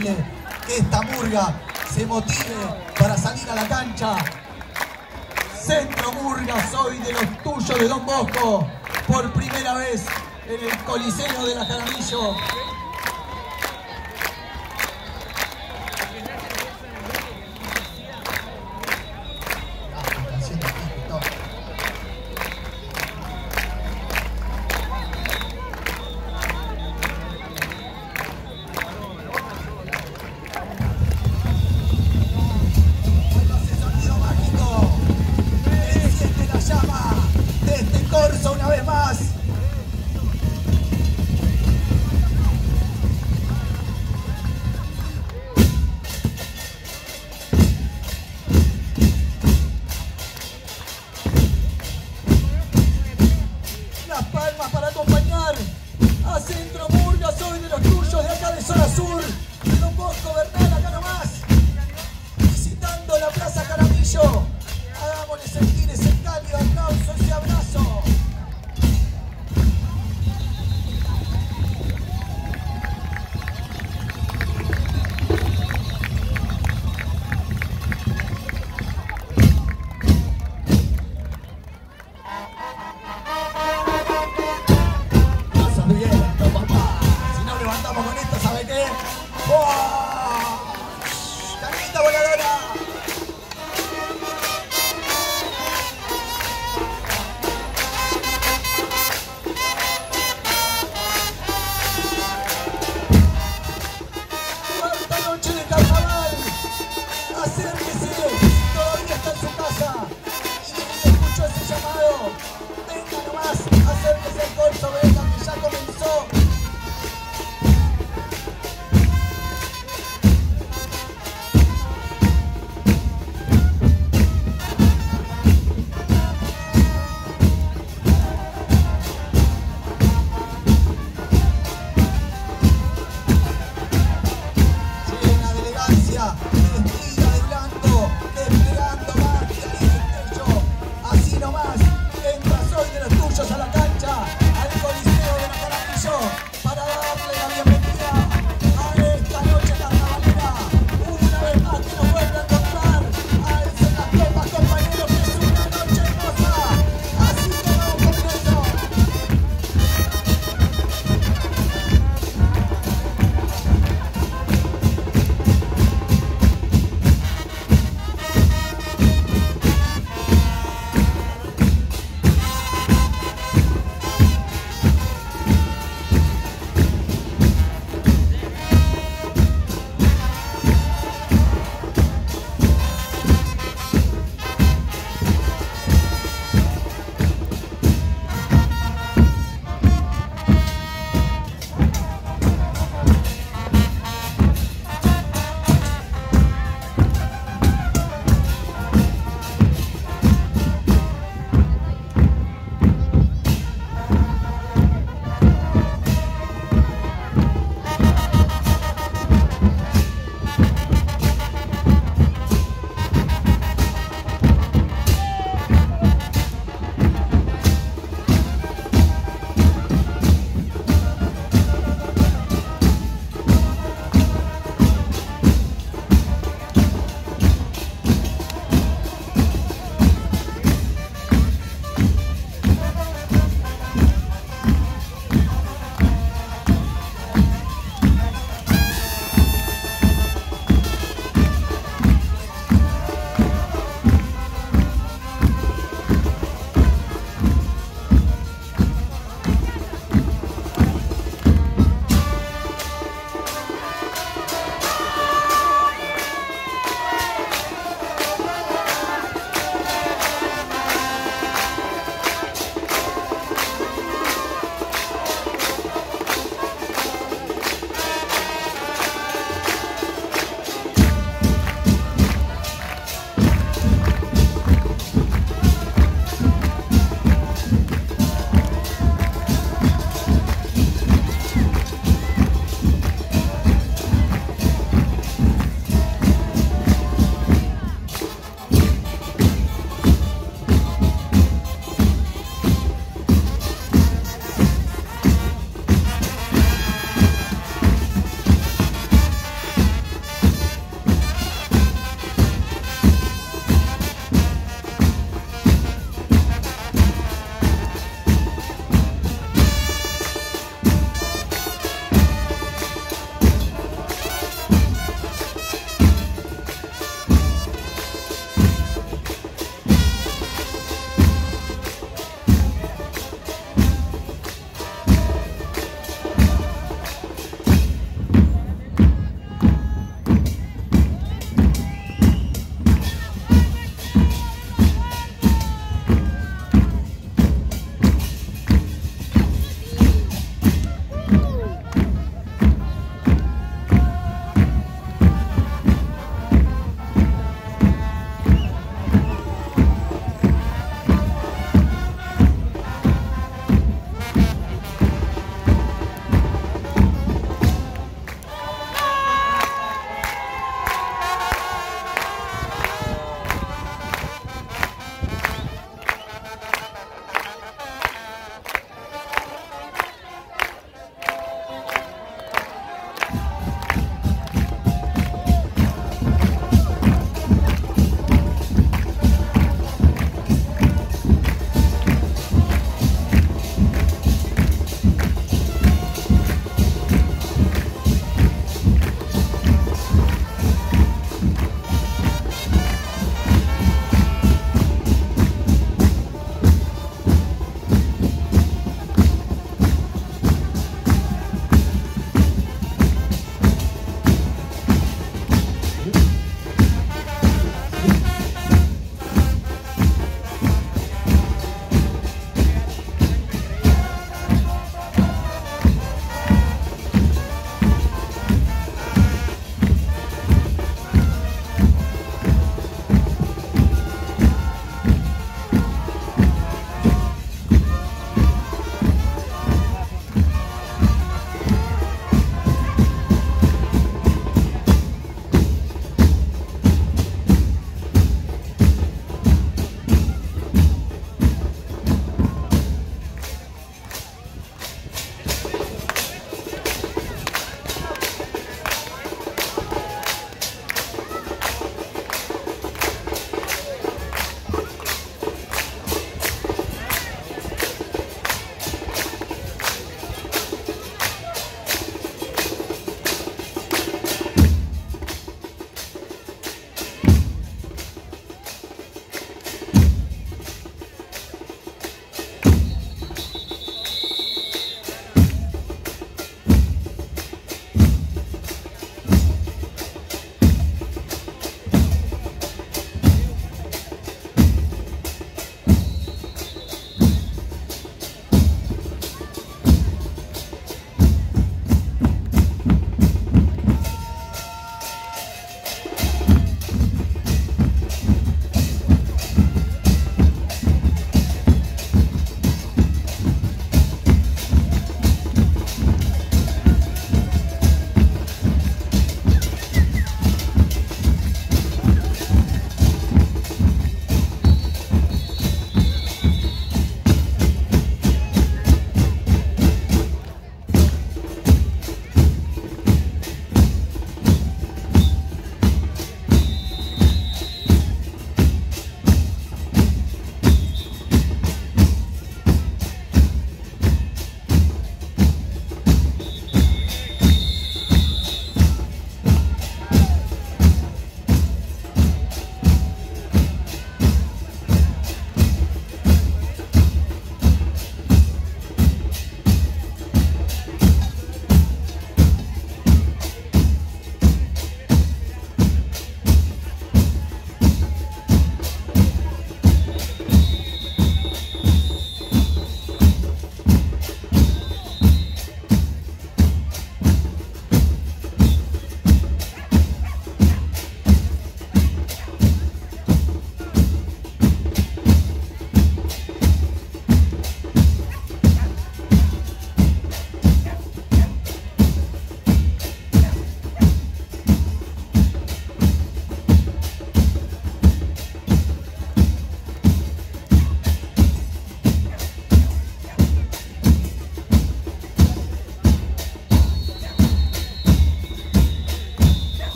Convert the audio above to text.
que esta murga se motive para salir a la cancha. Centro Murga, soy de los tuyos de Don Bosco, por primera vez en el Coliseo de la Jaramillo. 阿西